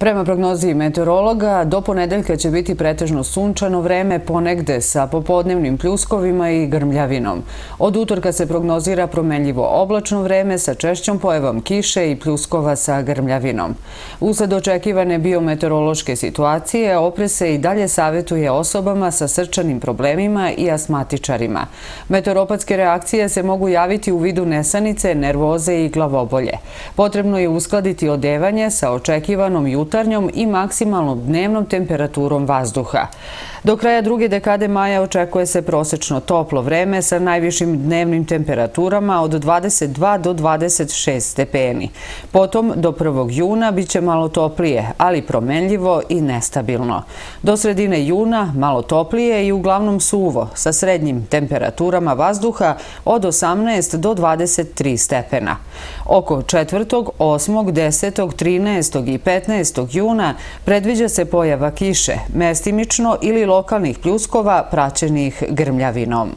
Prema prognozi meteorologa, do ponedeljka će biti pretežno sunčano vreme ponegde sa popodnevnim pljuskovima i grmljavinom. Od utorka se prognozira promenljivo oblačno vreme sa češćom pojevom kiše i pljuskova sa grmljavinom. Usled očekivane biometeorološke situacije, opre se i dalje savjetuje osobama sa srčanim problemima i asmatičarima. Meteoropatske reakcije se mogu javiti u vidu nesanice, nervoze i glavobolje. Potrebno je uskladiti odevanje sa očekivanom jutarnjom jutarnjom i maksimalnom dnevnom temperaturom vazduha. Do kraja druge dekade maja očekuje se prosečno toplo vreme sa najvišim dnevnim temperaturama od 22 do 26 stepeni. Potom do 1. juna bit će malo toplije, ali promenljivo i nestabilno. Do sredine juna malo toplije i uglavnom suvo sa srednjim temperaturama vazduha od 18 do 23 stepena. Oko 4., 8., 10., 13. i 15. 15. juna predviđa se pojava kiše, mestimično ili lokalnih pljuskova praćenih grmljavinom.